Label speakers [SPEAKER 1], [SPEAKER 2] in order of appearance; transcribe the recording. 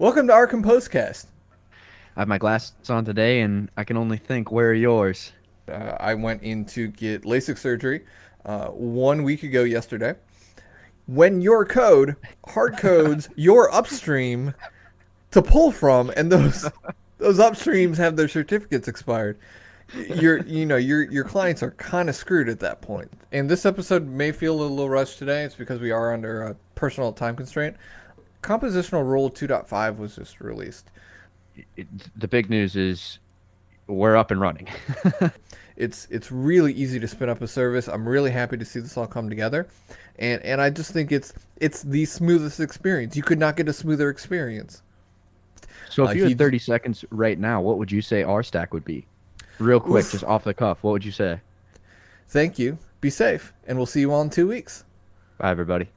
[SPEAKER 1] Welcome to OurComposeCast.
[SPEAKER 2] I have my glasses on today, and I can only think, where are yours?
[SPEAKER 1] Uh, I went in to get LASIK surgery uh, one week ago yesterday. When your code hard codes your upstream to pull from, and those those upstreams have their certificates expired, your you know your your clients are kind of screwed at that point. And this episode may feel a little rushed today. It's because we are under a personal time constraint. Compositional Rule 2.5 was just released.
[SPEAKER 2] It, the big news is we're up and running.
[SPEAKER 1] it's it's really easy to spin up a service. I'm really happy to see this all come together, and and I just think it's it's the smoothest experience. You could not get a smoother experience.
[SPEAKER 2] So if uh, you had 30 seconds right now, what would you say our stack would be? Real quick, Oof. just off the cuff, what would you say?
[SPEAKER 1] Thank you. Be safe, and we'll see you all in two weeks.
[SPEAKER 2] Bye, everybody.